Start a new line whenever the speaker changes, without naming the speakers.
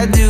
I do